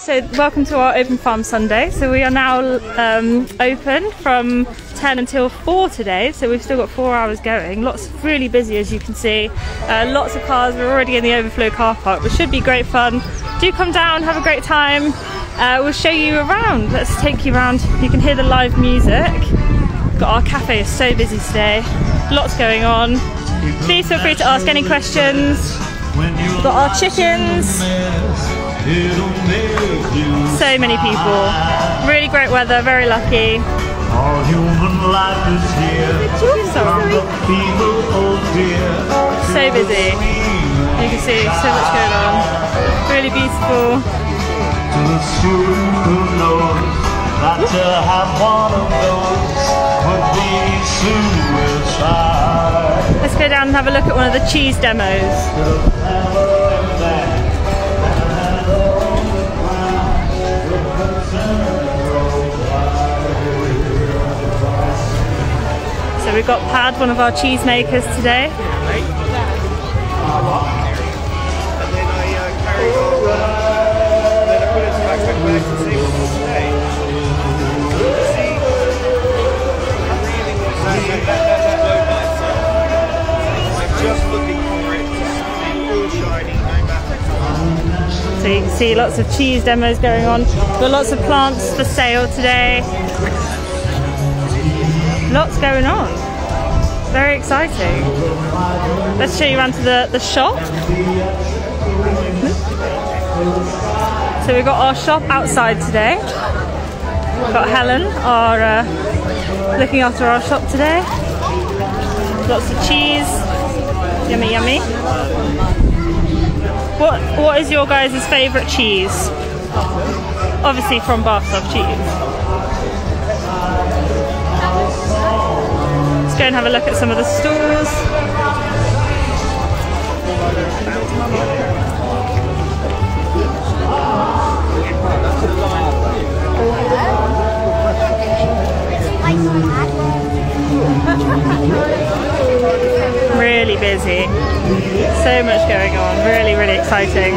So welcome to our Open Farm Sunday. So we are now um, open from 10 until 4 today. So we've still got four hours going. Lots really busy as you can see. Uh, lots of cars. We're already in the overflow car park, which should be great fun. Do come down, have a great time. Uh, we'll show you around. Let's take you around. You can hear the live music. Got our cafe is so busy today. Lots going on. Please feel free to ask any questions. We've got our chickens. So many people. Really great weather, very lucky. All human life is here. Oh. So busy. You can see so much going on. Really beautiful. To the student who knows not to have one of those would be suicide. Let's go down and have a look at one of the cheese demos. For got Pad, one of our cheesemakers today. So you can see lots of cheese demos going on. Got lots of plants for sale today. Lots going on. Very exciting. Let's show you around to the, the shop. So we've got our shop outside today. We've got Helen, our uh, looking after our shop today. Lots of cheese. Yummy, yummy. What What is your guys' favourite cheese? Obviously from Bathsoft Cheese. Go and have a look at some of the stores. Really busy. So much going on. Really, really exciting.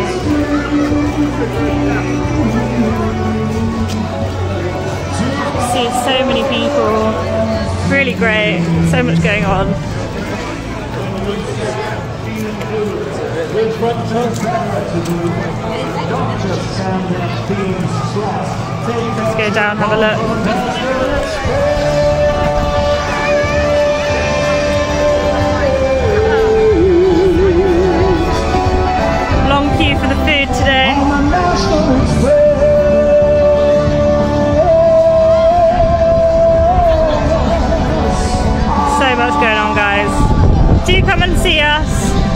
See so many people. Really great. So much going on. Let's go down, have a look. Do come and see us.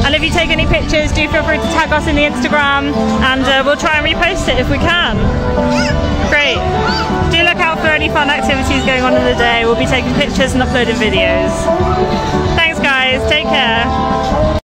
And if you take any pictures, do feel free to tag us in the Instagram and uh, we'll try and repost it if we can. Great. Do look out for any fun activities going on in the day. We'll be taking pictures and uploading videos. Thanks, guys. Take care.